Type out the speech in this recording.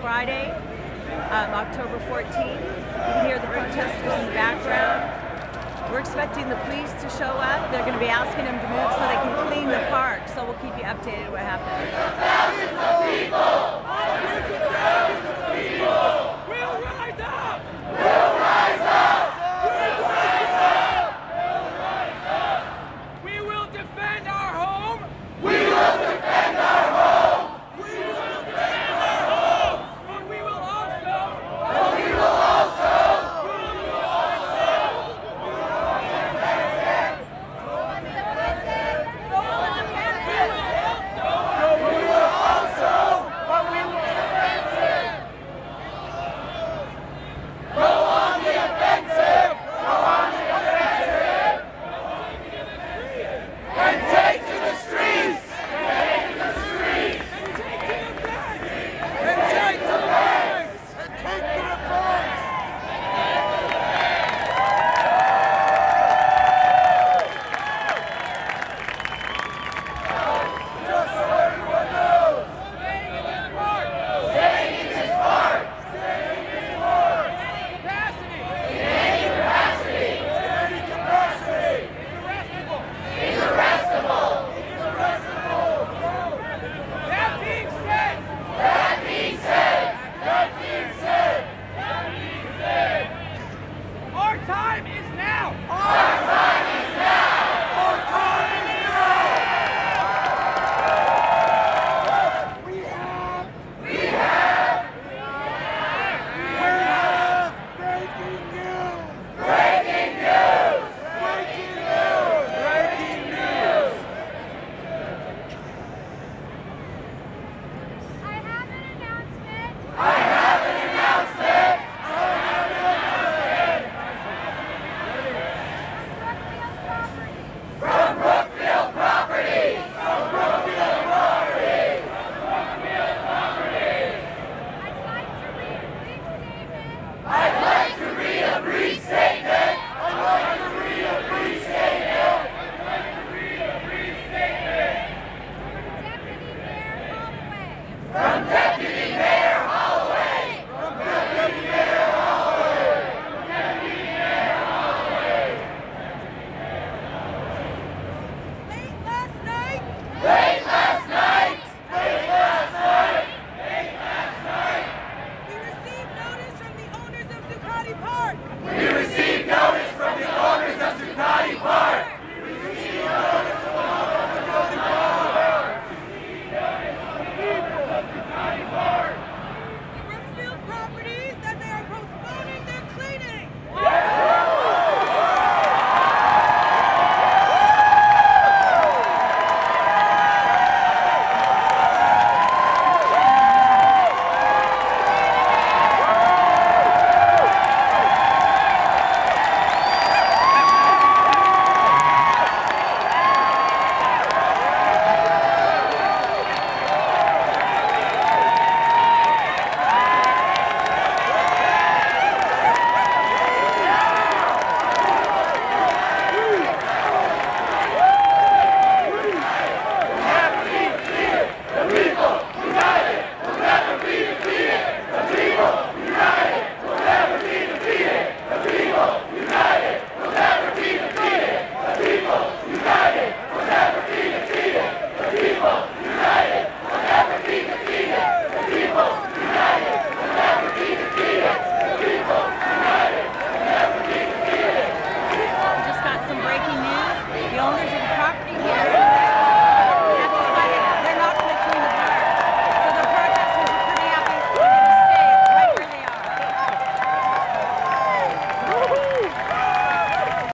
Friday, um, October 14th. You can hear the protesters in the background. We're expecting the police to show up. They're going to be asking them to move so they can clean the park. So we'll keep you updated what happens.